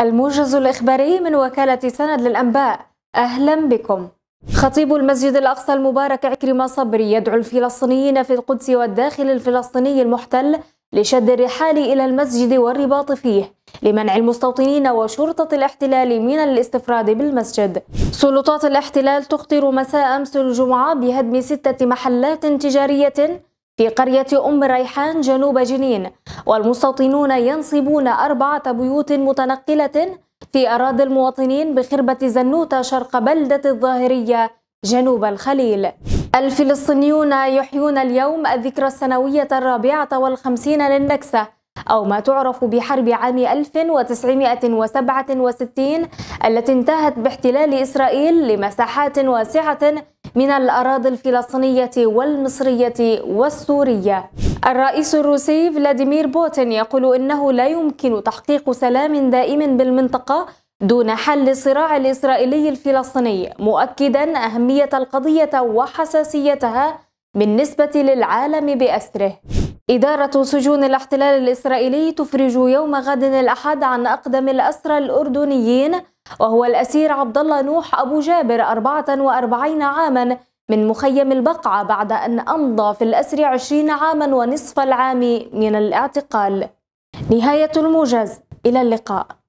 الموجز الإخباري من وكالة سند للأنباء. أهلا بكم. خطيب المسجد الأقصى المبارك عكرمة صبري يدعو الفلسطينيين في القدس والداخل الفلسطيني المحتل لشد الرحال إلى المسجد والرباط فيه لمنع المستوطنين وشرطة الاحتلال من الاستفراد بالمسجد. سلطات الاحتلال تخطر مساء أمس الجمعة بهدم ستة محلات تجارية في قرية أم ريحان جنوب جنين والمستوطنون ينصبون أربعة بيوت متنقلة في أراضي المواطنين بخربة زنوتة شرق بلدة الظاهرية جنوب الخليل. الفلسطينيون يحيون اليوم الذكرى السنوية الرابعة والخمسين للنكسة أو ما تعرف بحرب عام 1967 التي انتهت باحتلال إسرائيل لمساحات واسعة من الأراضي الفلسطينية والمصرية والسورية. الرئيس الروسي فلاديمير بوتين يقول إنه لا يمكن تحقيق سلام دائم بالمنطقة دون حل الصراع الإسرائيلي الفلسطيني مؤكدا أهمية القضية وحساسيتها بالنسبة للعالم بأسره. إدارة سجون الاحتلال الإسرائيلي تفرج يوم غد الأحد عن أقدم الأسرى الأردنيين وهو الأسير عبد الله نوح أبو جابر 44 عاما من مخيم البقعة بعد أن أمضى في الأسر 20 عاما ونصف العام من الاعتقال. نهاية الموجز إلى اللقاء.